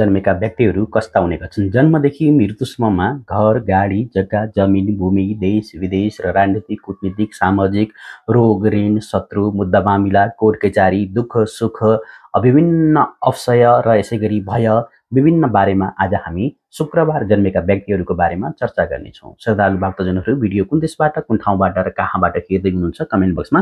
जन्मेका व्यक्तिहरू कस्ता हुने गर्छन् जन्मदेखि मृत्युसम्ममा घर गाडी जग्गा जमिन भूमि देश विदेश र राजनीतिक कुटनीतिक सामाजिक रोग ऋण शत्रु मुद्दा मामिला कोर्ट कचहरी दुःख सुख विभिन्न अवसय र यसै गरी भय विभिन्न बारेमा आज हामी शुक्रबार जन्मेका व्यक्तिहरूको बारेमा चर्चा गर्नेछौँ। श्रद्धालु भक्तजनहरू भिडियो कुन देशबाट कुन ठाउँबाट र कहाँबाट हेर्दै हुनुहुन्छ कमेन्ट बक्समा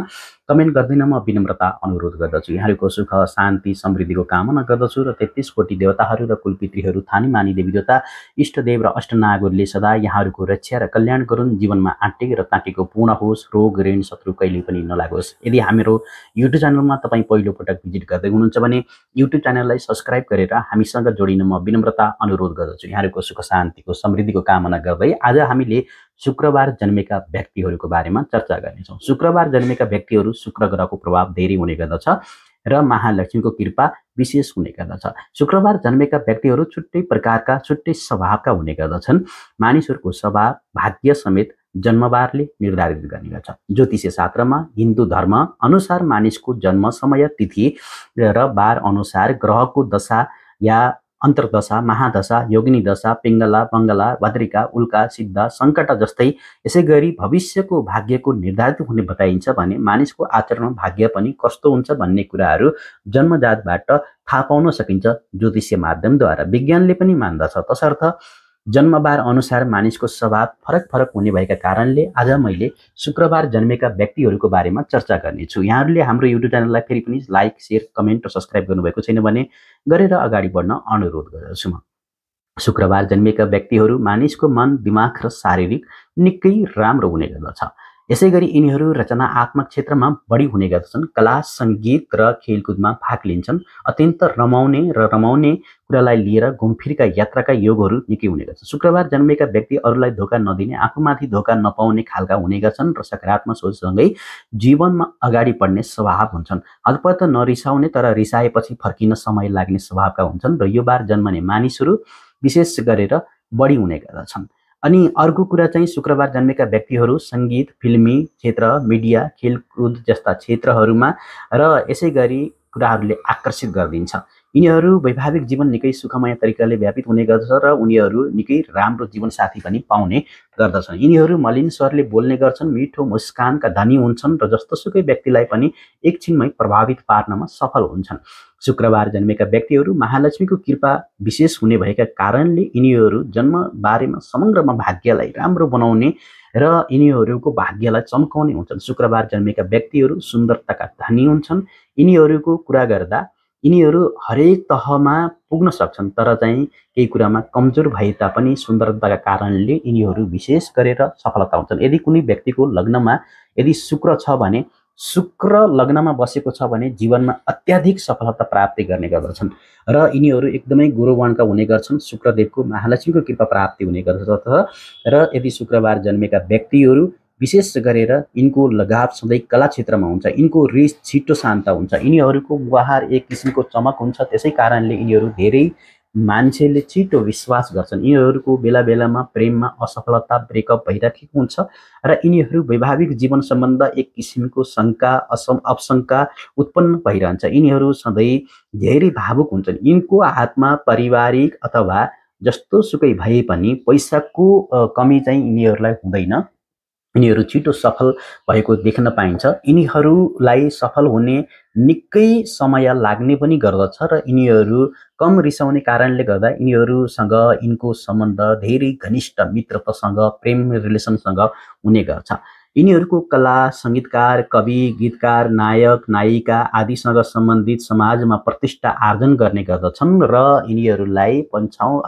कमेन्ट गर्दैन म विनम्रता अनुरोध गर्दछु। यहाँहरूको सुख शान्ति समृद्धिको कामना गर्दछु र तेत्तिस कोटी देवताहरू र कुलपितृहरू थानी मानी देवी देवता इष्टदेव र अष्टनागहरूले सदा यहाँहरूको रक्षा र कल्याण गरून्। जीवनमा आँटेको र ताकेको पूर्ण होस्। रोग ऋण शत्रु कहिले पनि नलागोस्। यदि हाम्रो युट्युब च्यानलमा तपाईँ पहिलोपटक भिजिट गर्दै हुनुहुन्छ भने युट्युब च्यानललाई सब्सक्राइब गरेर हामीसँग जोडिन म विनम्रता अनुरोध गर्दछु। यहाँहरूको सुख शान्तिको समृद्धिको कामना गर्दै आज हामीले शुक्रबार जन्मेका व्यक्तिहरूको बारेमा चर्चा गर्नेछौँ। शुक्रबार जन्मेका व्यक्तिहरू शुक्र ग्रहको प्रभाव धेरै हुने गर्दछ र महालक्ष्मीको कृपा विशेष हुने गर्दछ। शुक्रबार जन्मेका व्यक्तिहरू छुट्टै प्रकारका छुट्टै स्वभावका हुने गर्दछन्। मानिसहरूको स्वभाव भाग्य समेत जन्मबारले निर्धारित गर्ने गर्छ। ज्योतिष शास्त्रमा हिन्दू धर्म अनुसार मानिसको जन्म समय तिथि र बार अनुसार ग्रहको दशा या अन्तर्दशा महादशा योगिनी दशा पिङ्गला बङ्गला भद्रिका उल्का सिद्ध सङ्कट जस्तै यसै गरी भविष्यको भाग्यको निर्धारित हुने बताइन्छ भने मानिसको आचरण भाग्य पनि कस्तो हुन्छ भन्ने कुराहरू जन्मजातबाट थाहा पाउन सकिन्छ ज्योतिष्य माध्यमद्वारा विज्ञानले पनि मान्दछ तसर्थ जन्मबार अनुसार मानिसको स्वभाव फरक फरक हुने भएका कारणले आज मैले शुक्रबार जन्मेका व्यक्तिहरूको बारेमा चर्चा गर्नेछु। यहाँहरूले हाम्रो युट्युब च्यानललाई फेरि पनि लाइक सेयर कमेन्ट र सब्सक्राइब गर्नुभएको छैन भने गरेर अगाडि बढ्न अनुरोध गर्दछु म। शुक्रबार जन्मेका व्यक्तिहरू मानिसको मन दिमाग र शारीरिक निकै राम्रो हुने गर्दछ। यसै गरी यिनीहरू रचनात्मक क्षेत्रमा बढी हुने गर्दछन्। कला सङ्गीत र खेलकुदमा भाग लिन्छन्। अत्यन्त रमाउने र रमाउने कुरालाई लिएर घुमफिरका यात्राका योगहरू निकै हुने गर्छन्। शुक्रबार जन्मेका व्यक्ति अरूलाई धोका नदिने आफूमाथि धोका नपाउने खालका हुने गर्छन् र सकारात्मक सोचसँगै जीवनमा अगाडि बढ्ने स्वभाव हुन्छन्। अल्पत नरिसाउने तर रिसाएपछि फर्किन समय लाग्ने स्वभावका हुन्छन् र यो बार जन्मने मानिसहरू विशेष गरेर बढी हुने गर्दछन्। अनि अर्को कुरा चाहिँ शुक्रबार जन्मेका व्यक्तिहरू सङ्गीत फिल्मी क्षेत्र मिडिया खेलकुद जस्ता क्षेत्रहरूमा र यसै गरी कुराहरूले आकर्षित गरिदिन्छ। यिनीहरू वैभाविक जीवन निकै सुखमय तरिकाले व्यापित हुने गर्दछ र उनीहरू निकै राम्रो जीवनसाथी पनि पाउने गर्दछन्। यिनीहरू मलिन स्वरले बोल्ने गर्छन् मिठो मुस्कानका धनी हुन्छन् र जस्तोसुकै व्यक्तिलाई पनि एकछिनमै प्रभावित पार्नमा सफल हुन्छन्। शुक्रबार जन्मेका व्यक्तिहरू महालक्ष्मीको कृपा विशेष हुने भएका कारणले यिनीहरू जन्म बारेमा समग्रमा भाग्यलाई राम्रो बनाउने र यिनीहरूको भाग्यलाई चम्काउने हुन्छन्। शुक्रबार जन्मेका व्यक्तिहरू सुन्दरताका धनी हुन्छन्। यिनीहरूको कुरा गर्दा यिनीहरू हरेक तहमा पुग्न सक्छन् तर चाहिँ केही कुरामा कमजोर भए तापनि सुन्दरताका कारणले यिनीहरू विशेष गरेर सफलता हुन्छन्। यदि कुनै व्यक्तिको लग्नमा यदि शुक्र छ भने शुक्र लग्नमा बसेको छ भने जीवनमा अत्याधिक सफलता प्राप्ति गर्ने गर्दछन् र यिनीहरू एकदमै गुरुवाणका हुने गर्छन् शुक्रदेवको महालक्ष्मीको कृपा प्राप्ति हुने गर्दछ। र यदि शुक्रबार जन्मेका व्यक्तिहरू विशेष गरेर यिनको लगाव सधैँ कला क्षेत्रमा हुन्छ यिनको रिस छिटो शान्त हुन्छ यिनीहरूको गुहार एक किसिमको चमक हुन्छ त्यसै कारणले यिनीहरू धेरै मान्छेले छिटो विश्वास गर्छन्। यिनीहरूको बेला बेलामा प्रेममा असफलता ब्रेकअप भइराखेको हुन्छ र यिनीहरू वैवाहिक जीवन सम्बन्ध एक किसिमको शङ्का असम अपशङ्का उत्पन्न भइरहन्छ। यिनीहरू सधैँ धेरै भावुक हुन्छन्। यिनको हातमा पारिवारिक अथवा जस्तो सुकै भए पनि पैसाको कमी चाहिँ यिनीहरूलाई हुँदैन। यिनीहरू छिटो सफल भएको देख्न पाइन्छ। यिनीहरूलाई सफल हुने निकै समय लाग्ने पनि गर्दछ र यिनीहरू कम रिसाउने कारणले गर्दा यिनीहरूसँग यिनको सम्बन्ध धेरै घनिष्ठ मित्रतासँग प्रेम रिलेसनसँग हुने गर्छ। यिनीहरूको कला सङ्गीतकार कवि गीतकार नायक नायिका आदिसँग सम्बन्धित समाजमा प्रतिष्ठा आर्जन गर्ने गर्दछन् र यिनीहरूलाई पन्छाउ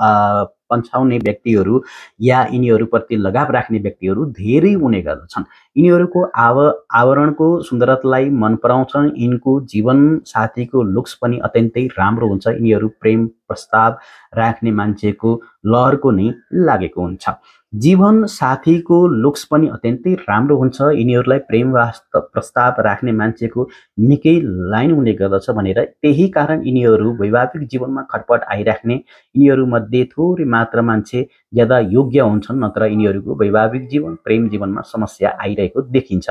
पन्छाउने व्यक्तिहरू या यिनीहरूप्रति लगाव राख्ने व्यक्तिहरू धेरै हुने गर्दछन्। यिनीहरूको आव आवरणको सुन्दरतालाई मन पराउँछन् यिनको जीवन साथीको लुक्स पनि अत्यन्तै राम्रो हुन्छ। यिनीहरू प्रेम प्रस्ताव राख्ने मान्छेको लहरको नै लागेको हुन्छ। जीवन साथीको लुक्स पनि अत्यन्तै राम्रो हुन्छ। यिनीहरूलाई प्रेम वास्तव प्रस्ताव राख्ने मान्छेको निकै लाइन हुने गर्दछ भनेर त्यही कारण यिनीहरू वैवाहिक जीवनमा खटपट आइराख्ने। यिनीहरूमध्ये थोरै मात्र मान्छे ज्यादा योग्य हुन्छन् नत्र यिनीहरूको वैवाहिक जीवन प्रेम जीवनमा समस्या आइरहेको देखिन्छ।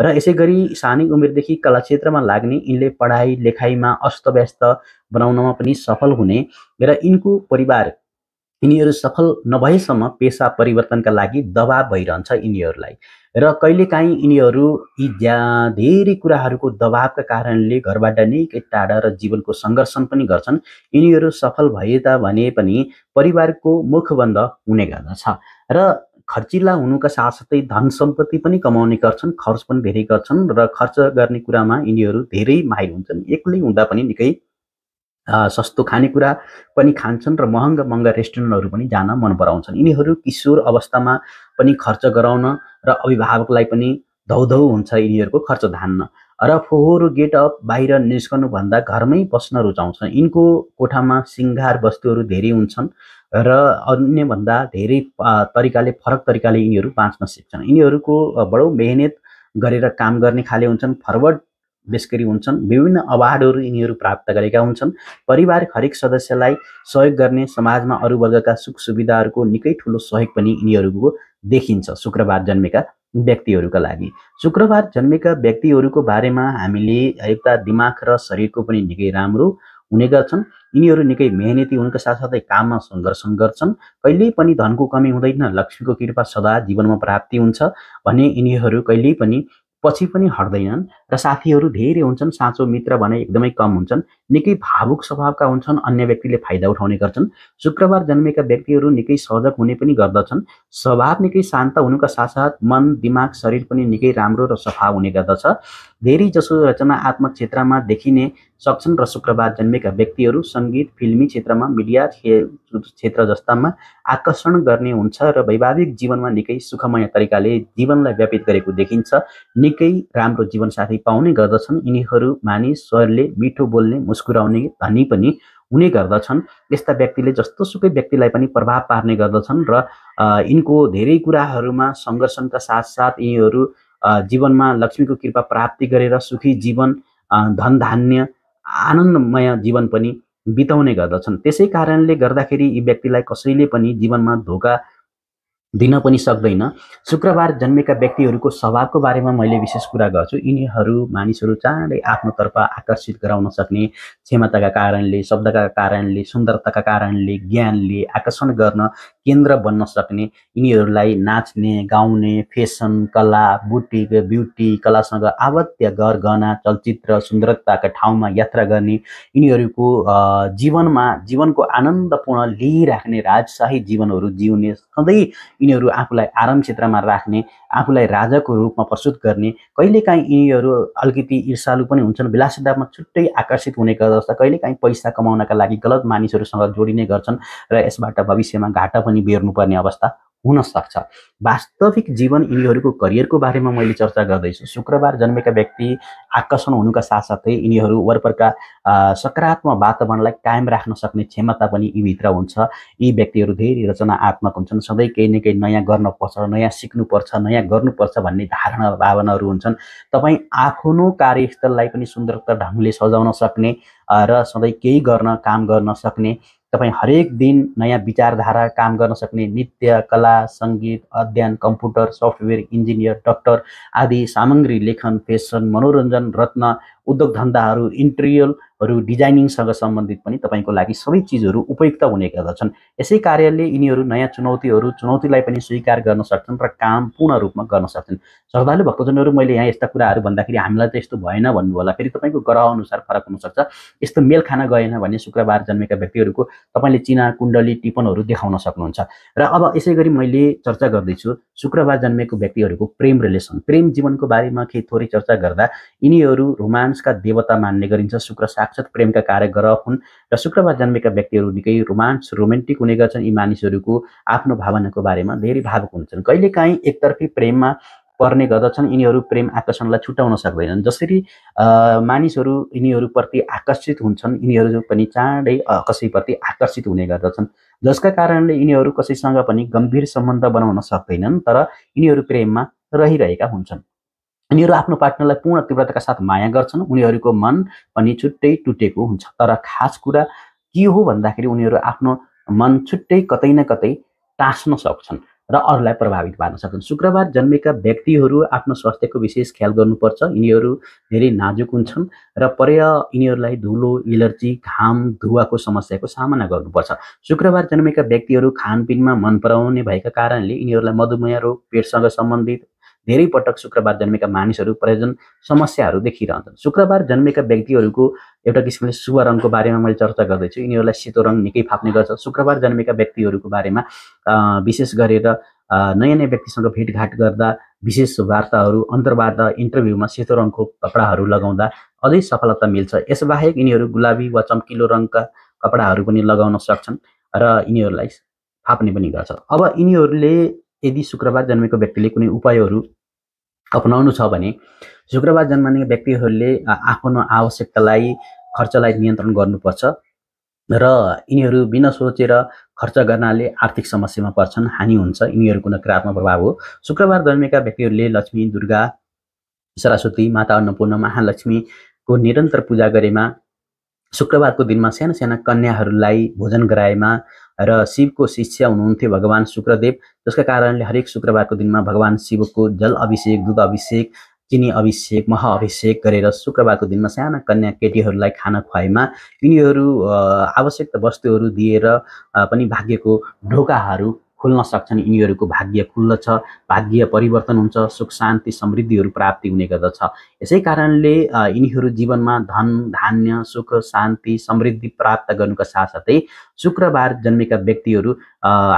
र यसै गरी सानै उमेरदेखि कला क्षेत्रमा लाग्ने यिनले पढाइ लेखाइमा अस्तव्यस्त बनाउनमा पनि सफल हुने र यिनको परिवार यिनीहरू सफल नभएसम्म पेसा परिवर्तनका लागि दबाब भइरहन्छ यिनीहरूलाई। र कहिलेकाहीँ यिनीहरू यी ज्या धेरै कुराहरूको दबावका कारणले घरबाट निकै टाढा र जीवनको सङ्घर्षण पनि गर्छन्। यिनीहरू सफल भए ताभने पनि परिवारको मुखबन्द हुने गर्दछ र खर्चिला हुनुका साथसाथै धन सम्पत्ति पनि कमाउने गर्छन् खर्च पनि धेरै गर्छन् र खर्च गर्ने कुरामा यिनीहरू धेरै माहिर हुन्छन्। एक्लै हुँदा पनि निकै सस्तो खानेकुरा पनि खान्छन् र महँगा महँगा रेस्टुरेन्टहरू पनि जान मन पराउँछन्। यिनीहरू किशोर अवस्थामा पनि खर्च गराउन र अभिभावकलाई पनि धौधौ हुन्छ यिनीहरूको खर्च धान्न र फोहोरो गेट अप बाहिर निस्कनुभन्दा घरमै बस्न रुचाउँछन्। यिनको कोठामा सिङ्गार वस्तुहरू धेरै हुन्छन् र अन्यभन्दा धेरै तरिकाले फरक तरिकाले यिनीहरू बाँच्न सिक्छन्। यिनीहरूको बडो मेहनत गरेर काम गर्ने खाले हुन्छन्। फरवर्ड बेसकरी हुन्छन्। विभिन्न अवार्डहरू यिनीहरू प्राप्त गरेका हुन्छन्। परिवार हरेक सदस्यलाई सहयोग गर्ने समाजमा अरू वर्गका सुख सुविधाहरूको निकै ठुलो सहयोग पनि यिनीहरूको देखिन्छ शुक्रबार जन्मेका व्यक्तिहरूका लागि। शुक्रबार जन्मेका व्यक्तिहरूको बारेमा हामीले एउटा दिमाग र शरीरको पनि निकै राम्रो हुने गर्छन्। यिनीहरू निकै मेहनती हुनुका साथसाथै काममा सङ्घर्ष गर्छन्। कहिल्यै पनि धनको कमी हुँदैन। लक्ष्मीको कृपा सदा जीवनमा प्राप्ति हुन्छ भने यिनीहरू कहिल्यै पनि पछि पनि हट्दैनन्। र साथीहरू धेरै हुन्छन् साँचो मित्र भने एकदमै कम हुन्छन्। निकै भावुक स्वभावका हुन्छन् अन्य व्यक्तिले फाइदा उठाउने गर्छन्। शुक्रबार जन्मेका व्यक्तिहरू निकै सहजक हुने पनि गर्दछन्। स्वभाव निकै शान्त हुनुका साथसाथ मन दिमाग शरीर पनि निकै राम्रो र सफा हुने गर्दछ। धेरै जसो रचनात्मक क्षेत्रमा देखिने सक्छन् र शुक्रबार जन्मेका व्यक्तिहरू सङ्गीत फिल्मी क्षेत्रमा मिडिया क्षेत्र जस्तामा आकर्षण गर्ने हुन्छ र वैवाहिक जीवनमा निकै सुखमय तरिकाले जीवनलाई व्यतीत गरेको देखिन्छ। निकै राम्रो जीवनसाथी पाउने गर्दछन्। यिनीहरू मानिसहरूले मिठो बोल्ने मुस्कुराउने धनी पनि हुने गर्दछन्। यस्ता व्यक्तिले जस्तो सुकै व्यक्तिलाई पनि प्रभाव पार्ने गर्दछन् र यिनको धेरै कुराहरूमा सङ्घर्षणका साथसाथ यिनीहरू जीवनमा लक्ष्मीको कृपा प्राप्ति गरेर सुखी जीवन धन धान्य आनन्दमय जीवन पनि बिताउने गर्दछन्। त्यसै कारणले गर्दाखेरि यी व्यक्तिलाई कसैले पनि जीवनमा धोका दिन पनि सक्दैन। शुक्रबार जन्मेका व्यक्तिहरूको स्वभावको बारेमा मैले विशेष कुरा गर्छु। यिनीहरू मानिसहरू चाँडै आफ्नोतर्फ आकर्षित गराउन सक्ने क्षमताका कारणले शब्दका कारणले सुन्दरताका कारणले ज्ञानले आकर्षण गर्न केन्द्र बन्न सक्ने यिनीहरूलाई नाच्ने गाउने फेसन कला बुटिक ब्युटी कलासँग आबद्ध गर गहना चलचित्र सुन्दरताका ठाउँमा यात्रा गर्ने यिनीहरूको जीवनमा जीवनको आनन्दपूर्ण लिइराख्ने राजशाही जीवनहरू जिउने सधैँ यिनीहरू आफूलाई आराम क्षेत्रमा राख्ने आफूलाई राजाको रूपमा प्रस्तुत गर्ने कहिलेकाहीँ यिनीहरू अलिकति ईर्षालु पनि हुन्छन् विलासितामा छुट्टै आकर्षित हुने गर्दछ कहिलेकाहीँ पैसा कमाउनका लागि गलत मानिसहरूसँग जोडिने गर्छन् र यसबाट भविष्यमा घाटा पनि बेर्नुपर्ने अवस्था हुन सक्छ। वास्तविक जीवन यिनीहरूको करियरको बारेमा मैले चर्चा गर्दैछु। शुक्रबार जन्मेका व्यक्ति आकर्षण हुनुका साथसाथै यिनीहरू वरपरका सकारात्मक वातावरणलाई कायम राख्न सक्ने क्षमता पनि यीभित्र हुन्छ। यी व्यक्तिहरू धेरै रचनात्मक हुन्छन् सधैँ केही न केही नयाँ गर्नुपर्छ नयाँ सिक्नुपर्छ नयाँ गर्नुपर्छ भन्ने धारणा भावनाहरू हुन्छन्। तपाईँ आफ्नो कार्यस्थललाई पनि सुन्दरता ढङ्गले सजाउन सक्ने र सधैँ केही गर्न काम गर्न सक्ने तपाईँ हरेक दिन नयाँ विचारधारा काम गर्न सक्ने नृत्य कला सङ्गीत अध्ययन कम्प्युटर सफ्टवेयर इन्जिनियर डक्टर आदि सामग्री लेखन फेसन मनोरञ्जन रत्न उद्योग धन्दाहरू इन्टेरियलहरू डिजाइनिङसँग सम्बन्धित पनि तपाईँको लागि सबै चिजहरू उपयुक्त हुने गर्दछन्। यसै कार्यले यिनीहरू नयाँ चुनौतीहरू चुनौतीलाई पनि स्वीकार गर्न सक्छन् र काम पूर्ण रूपमा गर्न सक्छन्। श्रद्धालु भक्तजनहरू मैले यहाँ यस्ता कुराहरू भन्दाखेरि हामीलाई त यस्तो भएन भन्नु होला फेरि तपाईँको ग्रह अनुसार फरक हुनसक्छ यस्तो मेल खान गएन भने शुक्रबार जन्मेका व्यक्तिहरूको तपाईँले चिना कुण्डली टिपनहरू देखाउन सक्नुहुन्छ। र अब यसै गरी मैले चर्चा गर्दैछु। शुक्रबार जन्मेको व्यक्तिहरूको प्रेम रिलेसन प्रेम जीवनको बारेमा केही थोरै चर्चा गर्दा यिनीहरू रोमान्स रोमान्सका देवता मान्ने गरिन्छ। शुक्र साक्षात् प्रेमका कार्य ग्रह हुन् र शुक्रबार जन्मेका व्यक्तिहरू निकै रोमान्स रोमेन्टिक हुने गर्छन्। यी मानिसहरूको आफ्नो भावनाको बारेमा धेरै भावुक हुन्छन्। कहिलेकाहीँ एकतर्फी प्रेममा पर्ने गर्दछन्। यिनीहरू प्रेम आकर्षणलाई छुट्याउन सक्दैनन्। जसरी मानिसहरू यिनीहरूप्रति आकर्षित हुन्छन् यिनीहरू पनि चाँडै कसैप्रति आकर्षित हुने गर्दछन्। जसका कारणले यिनीहरू कसैसँग पनि गम्भीर सम्बन्ध बनाउन सक्दैनन् तर यिनीहरू प्रेममा रहिरहेका हुन्छन्। उनीहरू आफ्नो पार्टनरलाई पूर्ण तीव्रताका साथ माया गर्छन्। उनीहरूको मन पनि छुट्टै टुटेको हुन्छ। तर खास कुरा के हो भन्दाखेरि उनीहरू आफ्नो मन छुट्टै कतै न कतै टाँस्न सक्छन् र अरूलाई प्रभावित पार्न सक्छन्। शुक्रबार जन्मेका व्यक्तिहरू आफ्नो स्वास्थ्यको विशेष ख्याल गर्नुपर्छ। यिनीहरू धेरै नाजुक हुन्छन् र पर्य यिनीहरूलाई धुलो एलर्जी घाम धुवाको समस्याको सामना गर्नुपर्छ। शुक्रबार जन्मेका व्यक्तिहरू खानपिनमा मन पराउने भएका कारणले यिनीहरूलाई मधुमेह रोग पेटसँग सम्बन्धित धेरै पटक शुक्रबार जन्मेका मानिसहरू प्रयोजन समस्याहरू देखिरहन्छन्। शुक्रबार जन्मेका व्यक्तिहरूको एउटा किसिमले शुभ रङको बारेमा मैले चर्चा गर्दैछु। यिनीहरूलाई सेतो रङ निकै फाप्ने गर्छ। शुक्रबार जन्मेका व्यक्तिहरूको बारेमा विशेष गरेर नयाँ नयाँ व्यक्तिसँग भेटघाट गर्दा विशेष वार्ताहरू अन्तर्वार्ता इन्टरभ्यूमा सेतो रङको कपडाहरू लगाउँदा अझै सफलता मिल्छ। यसबाहेक यिनीहरू गुलाबी वा चम्किलो रङका कपडाहरू पनि लगाउन सक्छन् र यिनीहरूलाई फाप्ने पनि गर्छ। अब यिनीहरूले यदि शुक्रबार जन्मेको व्यक्तिले कुनै उपायहरू अपनाउनु छ भने शुक्रबार जन्मने व्यक्तिहरूले आफ्नो आवश्यकतालाई खर्चलाई नियन्त्रण गर्नुपर्छ र यिनीहरू बिना सोचेर खर्च गर्नाले आर्थिक समस्यामा पर्छन् हानि हुन्छ। यिनीहरूको नकारात्मक प्रभाव हो। शुक्रबार जन्मेका व्यक्तिहरूले लक्ष्मी दुर्गा सरस्वती माता अन्नपूर्ण महालक्ष्मीको निरन्तर पूजा गरेमा शुक्रबारको दिनमा साना साना कन्याहरूलाई भोजन गराएमा र शिवको शिष्य हुनुहुन्थ्यो भगवान् शुक्रदेव। जसका कारणले हरेक शुक्रबारको दिनमा भगवान् शिवको जल अभिषेक दुध अभिषेक चिनी अभिषेक मह अभिषेक गरेर शुक्रबारको दिनमा साना कन्या केटीहरूलाई खाना खुवाएमा यिनीहरू आवश्यक वस्तुहरू दिएर पनि भाग्यको ढोकाहरू खुल्न सक्छन्। यिनीहरूको भाग्य खुल्दछ भाग्य परिवर्तन हुन्छ सुख शान्ति समृद्धिहरू प्राप्ति हुने गर्दछ। यसै कारणले यिनीहरू जीवनमा धन धान्य सुख शान्ति समृद्धि प्राप्त गर्नुका साथसाथै शुक्रबार जन्मेका व्यक्तिहरू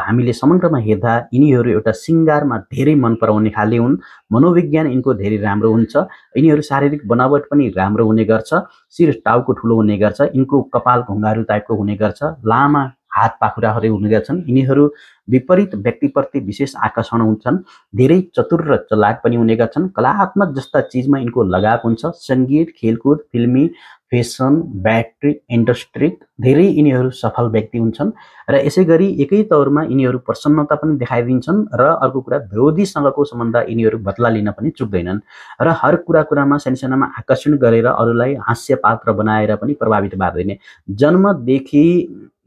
हामीले समग्रमा हेर्दा यिनीहरू एउटा सिङ्गारमा धेरै मन पराउने खाले हुन्। मनोविज्ञान यिनको धेरै राम्रो हुन्छ। यिनीहरू शारीरिक बनावट पनि राम्रो हुने गर्छ शिर टाउको ठुलो हुने गर्छ यिनको कपाल घुङ्गाहरू टाइपको हुने गर्छ लामा हात पाखुराहरू हुने गर्छन्। यिनीहरू विपरीत व्यक्तिप्रति विशेष आकर्षण हुन्छन्। धेरै चतुर र चलाक पनि हुने गर्छन् कलात्मक जस्ता चिजमा यिनको लगाव हुन्छ। सङ्गीत खेलकुद फिल्मी फेसन ब्याट्री इन्डस्ट्री धेरै यिनीहरू सफल व्यक्ति हुन्छन् र यसै गरी एकै तौरमा यिनीहरू प्रसन्नता पनि देखाइदिन्छन् र अर्को कुरा विरोधीसँगको सम्बन्ध यिनीहरू बदला लिन पनि चुक्दैनन् र हर कुरा कुरामा सानसानामा आकर्षण गरेर अरूलाई हास्य पात्र बनाएर पनि प्रभावित पार्दैन। जन्मदेखि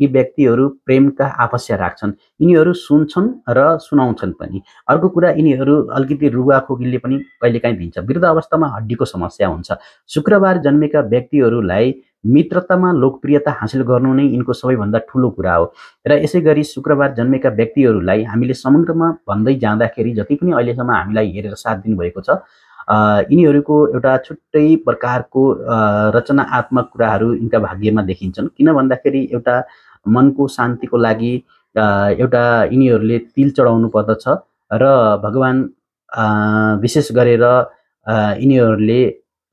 यी व्यक्तिहरू प्रेमका आपस्य राख्छन्। यिनीहरू सुन्छन् र सुनाउँछन् पनि। अर्को कुरा यिनीहरू अलिकति रुवा खोकीले पनि कहिलेकाहीँ दिन्छ वृद्ध अवस्थामा हड्डीको समस्या हुन्छ। शुक्रबार जन्मेका व्यक्तिहरूलाई मित्रतामा लोकप्रियता हासिल गर्नु नै यिनको सबैभन्दा ठुलो कुरा हो। र यसै गरी शुक्रबार जन्मेका व्यक्तिहरूलाई हामीले समग्रमा भन्दै जाँदाखेरि जति पनि अहिलेसम्म हामीलाई हेरेर साथ दिनुभएको छ यिनीहरूको एउटा छुट्टै प्रकारको रचनात्मक कुराहरू यिनका भाग्यमा देखिन्छन्। किन भन्दाखेरि एउटा मनको शान्तिको लागि एउटा यिनीहरूले तिल चढाउनु पर्दछ र भगवान् विशेष गरेर यिनीहरूले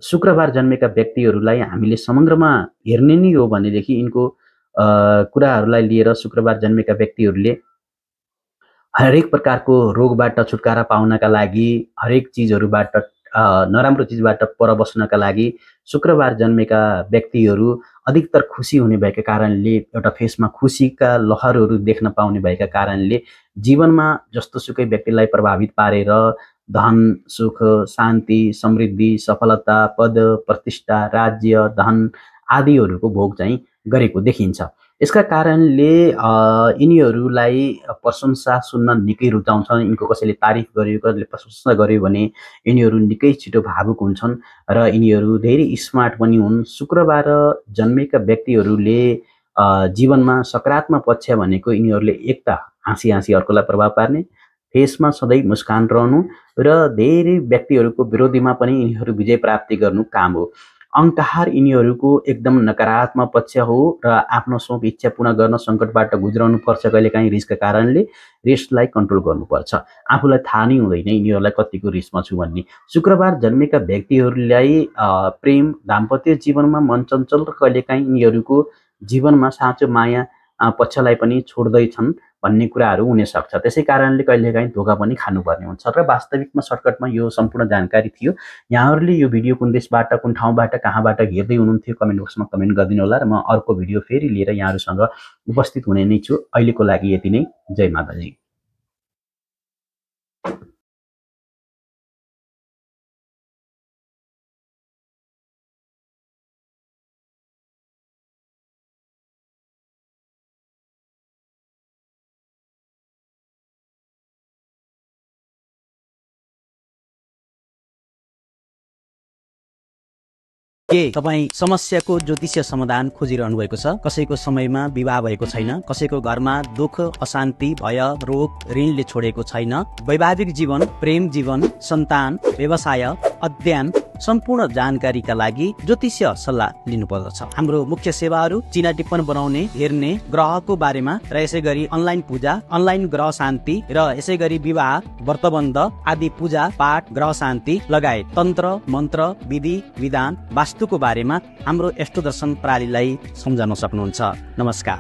शुक्रबार जन्मेका व्यक्तिहरूलाई हामीले समग्रमा हेर्ने नै हो भनेदेखि यिनको कुराहरूलाई लिएर शुक्रबार जन्मेका व्यक्तिहरूले हरेक प्रकारको रोगबाट छुटकारा पाउनका लागि हरेक चिजहरूबाट नराम्रो चिजबाट पर बस्नका लागि शुक्रबार जन्मेका व्यक्तिहरू अधिकतर खुसी हुने भएका कारणले एउटा फेसमा खुसीका लहरहरू देख्न पाउने भएका कारणले जीवनमा जस्तो सुकै व्यक्तिलाई प्रभावित पारेर धन सुख शान्ति समृद्धि सफलता पद प्रतिष्ठा राज्य धन आदिहरूको भोग चाहिँ गरेको देखिन्छ। यसका कारणले यिनीहरूलाई प्रशंसा सुन्न निकै रुचाउँछन्। यिनको कसैले तारिफ गर्यो कसैले प्रशंसा गर्यो भने यिनीहरू निकै छिटो भावुक हुन्छन् र यिनीहरू धेरै स्मार्ट पनि हुन्। शुक्रबार जन्मेका व्यक्तिहरूले जीवनमा सकारात्मक पक्ष भनेको यिनीहरूले एक त हाँसी हाँसी अर्कोलाई प्रभाव पार्ने फेसमा सधैँ मुस्कान रहनु र धेरै व्यक्तिहरूको विरोधीमा पनि यिनीहरू विजय प्राप्ति गर्नु काम हो। अङ्कहार यिनीहरूको एकदम नकारात्मक पक्ष हो र आफ्नो सोख इच्छा पूर्ण गर्न सङ्कटबाट गुज्राउनु पर्छ कहिलेकाहीँ रिसका कारणले। रिसलाई कन्ट्रोल गर्नुपर्छ। आफूलाई थाहा नै हुँदैन यिनीहरूलाई कतिको रिसमा छु भन्ने। शुक्रबार जन्मेका व्यक्तिहरूलाई प्रेम दाम्पत्य जीवनमा मन चञ्चल र कहिलेकाहीँ यिनीहरूको जीवनमा साँचो माया पक्षलाई पनि छोड्दैछन्। भन्ने कुराहरू हुनसक्छ। त्यसै कारणले कहिलेकाहीँ धोका पनि खानुपर्ने हुन्छ र वास्तविकमा सर्टकटमा यो सम्पूर्ण जानकारी थियो। यहाँहरूले यो भिडियो कुन देशबाट कुन ठाउँबाट कहाँबाट हेर्दै हुनुहुन्थ्यो कमेन्ट बक्समा कमेन्ट गरिदिनु होला र म अर्को भिडियो फेरि लिएर यहाँहरूसँग उपस्थित हुने नै छु। अहिलेको लागि यति नै। जय माताजी। के तपाईँ समस्याको ज्योतिष्य समाधान खोजिरहनु भएको छ? कसैको समयमा विवाह भएको छैन? कसैको घरमा दुःख अशान्ति भय रोग ऋणले छोडेको छैन? वैवाहिक जीवन प्रेम जीवन सन्तान व्यवसाय अध्ययन सम्पूर्ण जानकारीका लागि ज्योतिष्य सल्लाह लिनुपर्दछ। हाम्रो मुख्य सेवाहरू चिना टिप्पण बनाउने हेर्ने ग्रहको बारेमा र यसै गरी अनलाइन पूजा अनलाइन ग्रह शान्ति र यसै गरी विवाह व्रतबन्ध आदि पूजा पाठ ग्रह शान्ति लगायत तन्त्र मन्त्र विधि विधान वास्तुको बारेमा हाम्रो यस्तो दर्शन प्रणालीलाई सम्झाउन सक्नुहुन्छ। नमस्कार।